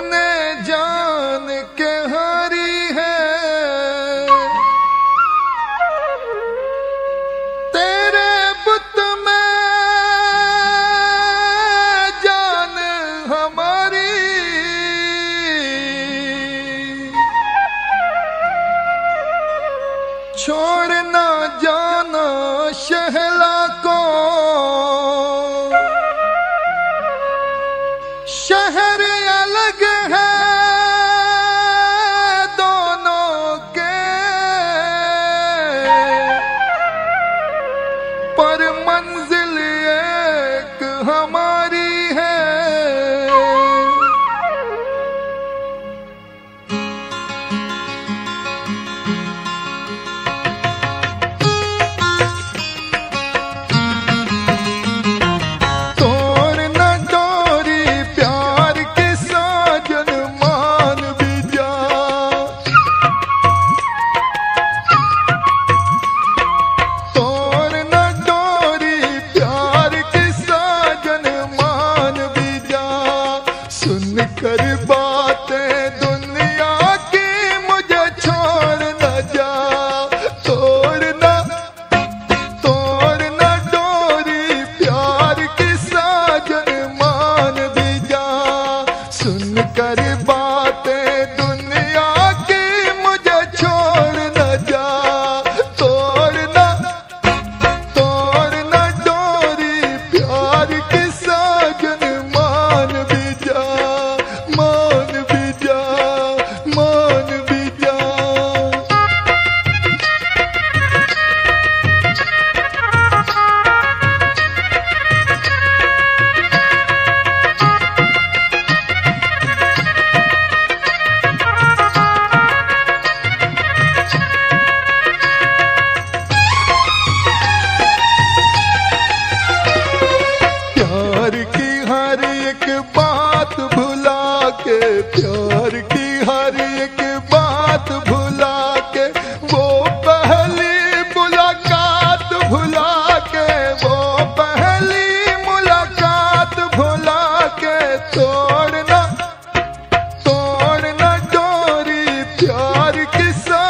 तूने जान के हारी है? तेरे बुत में जान हमारी। छोड़ना जाना शहला को। शहर बिखर बातें दुनिया की मुझे छोड़ न जा। तोड़ना न डोरी, प्यार की साजन मान भी जा। सुनकर बात So